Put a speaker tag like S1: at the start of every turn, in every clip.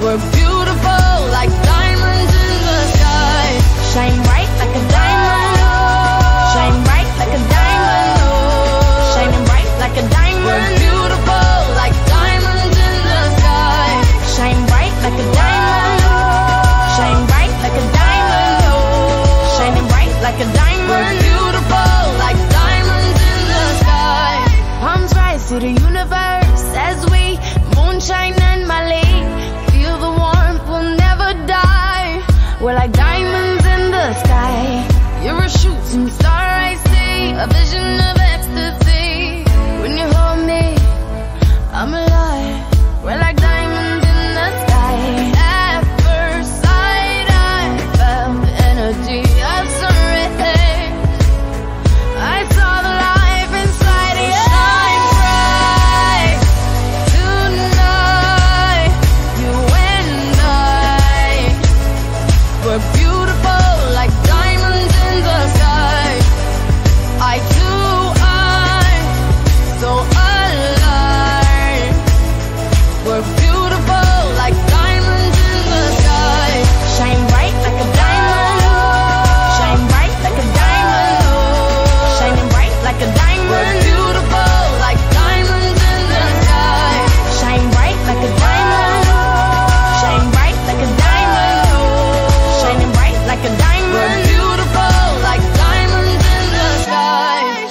S1: We're beautiful like diamonds in the sky. Shine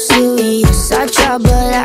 S2: serious I try but I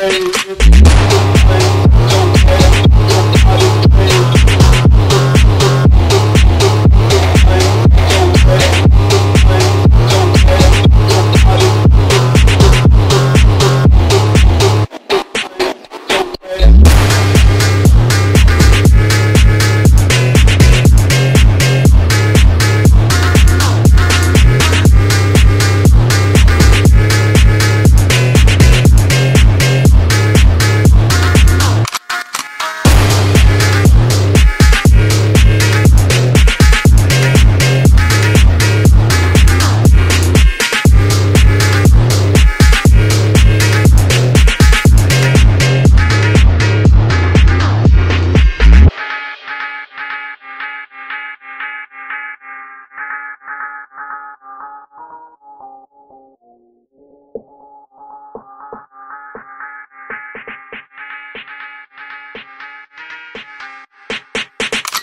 S2: Hey.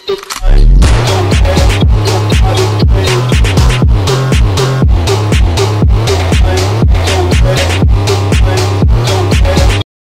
S3: do